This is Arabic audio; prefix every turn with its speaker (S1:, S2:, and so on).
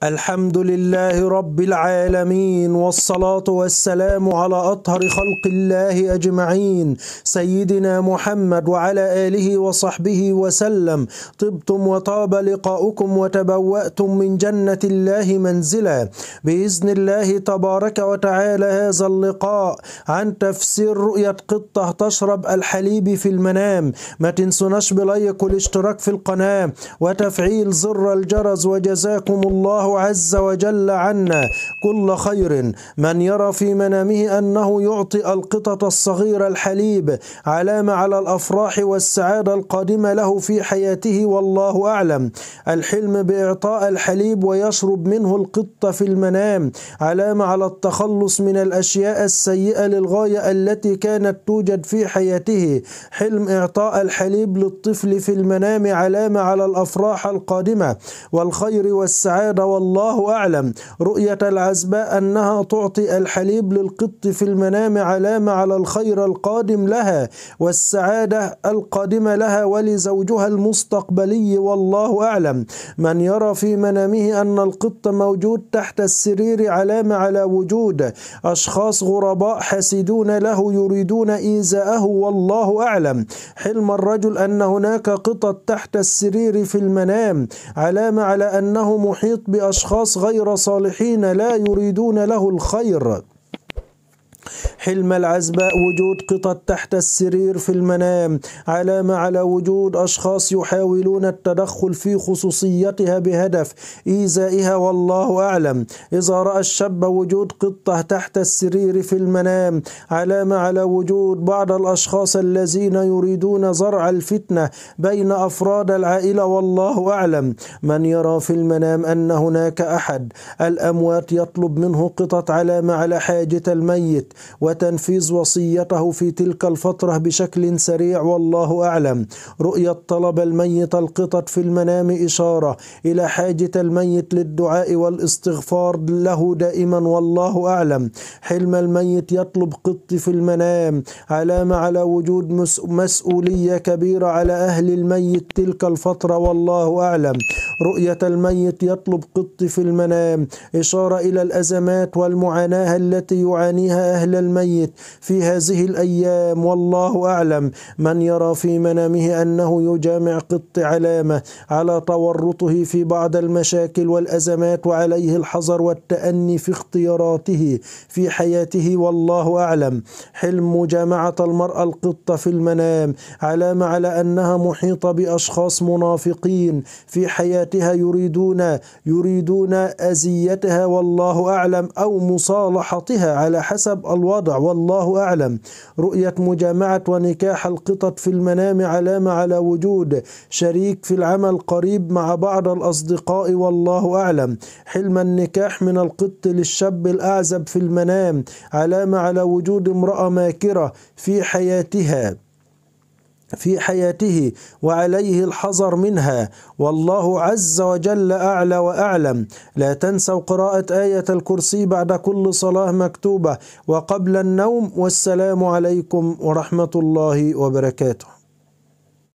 S1: الحمد لله رب العالمين والصلاة والسلام على أطهر خلق الله أجمعين. سيدنا محمد وعلى آله وصحبه وسلم. طبتم وطاب لقاؤكم وتبوأتم من جنة الله منزلا. بإذن الله تبارك وتعالى هذا اللقاء. عن تفسير رؤية قطة تشرب الحليب في المنام. ما تنسوناش بلايك والاشتراك في القناة. وتفعيل زر الجرس. وجزاكم الله عز وجل عنا كل خير. من يرى في منامه أنه يعطي القطط الصغيرة الحليب علامة على الأفراح والسعادة القادمة له في حياته والله أعلم. الحلم بإعطاء الحليب ويشرب منه القطة في المنام علامة على التخلص من الأشياء السيئة للغاية التي كانت توجد في حياته. حلم إعطاء الحليب للطفل في المنام علامة على الأفراح القادمة. والخير والسعادة والله أعلم. رؤية العزباء أنها تعطي الحليب للقط في المنام علامة على الخير القادم لها والسعادة القادمة لها ولزوجها المستقبلي والله أعلم. من يرى في منامه أن القط موجود تحت السرير علامة على وجود. أشخاص غرباء حاسدون له يريدون إيذاءه والله أعلم. حلم الرجل أن هناك قطط تحت السرير في المنام علامة على أنه محيط بأشخاص غير صالحين لا يريدون له الخير. حلم العزباء وجود قطط تحت السرير في المنام. علامة على وجود أشخاص يحاولون التدخل في خصوصيتها بهدف إيذائها والله أعلم. إذا رأى الشاب وجود قطة تحت السرير في المنام علامة على وجود بعض الأشخاص الذين يريدون زرع الفتنة بين أفراد العائلة والله أعلم. من يرى في المنام أن هناك أحد. الأموات يطلب منه قطط علامة على حاجة الميت. وتنفيذ وصيته في تلك الفترة بشكل سريع والله أعلم. رؤية طلب الميت القطط في المنام إشارة إلى حاجة الميت للدعاء والاستغفار له دائما والله أعلم. حلم الميت يطلب قط في المنام علامة على وجود مسؤولية كبيرة على أهل الميت تلك الفترة والله أعلم. رؤية الميت يطلب قط في المنام إشارة إلى الأزمات والمعاناة التي يعانيها أهل الميت في هذه الأيام والله أعلم. من يرى في منامه أنه يجامع قط علامة على تورطه في بعض المشاكل والأزمات وعليه الحذر والتأني في اختياراته في حياته والله أعلم. حلم مجامعة المرأة القطة في المنام علامة على أنها محيطة بأشخاص منافقين في حياتها يريدون يريدون أذيتها والله أعلم أو مصالحتها على حسب الوضع والله أعلم. رؤية مجامعة ونكاح القطط في المنام علامة على وجود. شريك في العمل قريب مع بعض الأصدقاء والله أعلم. حلم النكاح من القط للشاب الأعزب في المنام علامة على وجود امرأة ماكرة في حياتها. في حياته وعليه الحذر منها. والله عز وجل أعلى وأعلم. لا تنسوا قراءة آية الكرسي بعد كل صلاة مكتوبة. وقبل النوم والسلام عليكم ورحمة الله وبركاته.